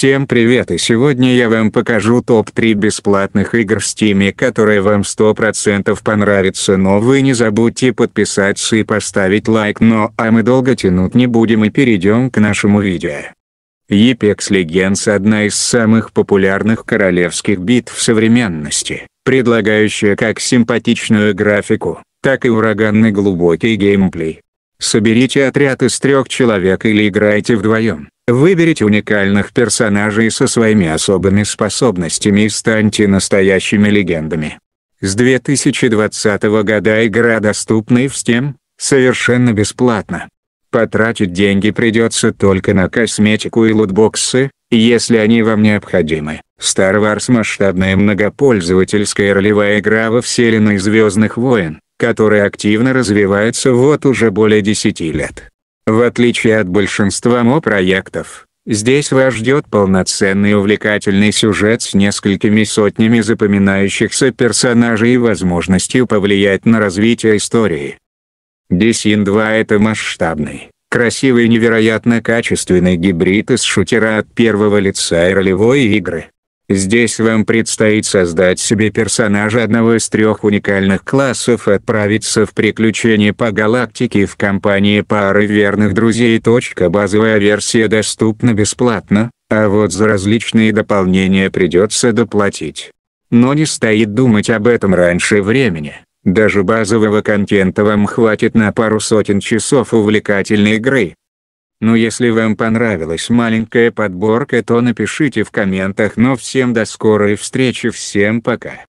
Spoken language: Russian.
Всем привет и сегодня я вам покажу топ-3 бесплатных игр в Steam, которые вам 100% понравятся, но вы не забудьте подписаться и поставить лайк, но а мы долго тянуть не будем и перейдем к нашему видео. Apex Legends одна из самых популярных королевских битв современности, предлагающая как симпатичную графику, так и ураганный глубокий геймплей. Соберите отряд из трех человек или играйте вдвоем. Выберите уникальных персонажей со своими особыми способностями и станьте настоящими легендами. С 2020 года игра доступна и в Steam, совершенно бесплатно. Потратить деньги придется только на косметику и лутбоксы, если они вам необходимы. Star Wars масштабная многопользовательская ролевая игра во вселенной Звездных войн, которая активно развивается вот уже более 10 лет. В отличие от большинства мо-проектов, здесь вас ждет полноценный увлекательный сюжет с несколькими сотнями запоминающихся персонажей и возможностью повлиять на развитие истории. Descent 2 — это масштабный, красивый и невероятно качественный гибрид из шутера от первого лица и ролевой игры. Здесь вам предстоит создать себе персонажа одного из трех уникальных классов и отправиться в приключения по галактике в компании пары верных друзей. Базовая версия доступна бесплатно, а вот за различные дополнения придется доплатить. Но не стоит думать об этом раньше времени. Даже базового контента вам хватит на пару сотен часов увлекательной игры. Ну если вам понравилась маленькая подборка то напишите в комментах но всем до скорой встречи всем пока.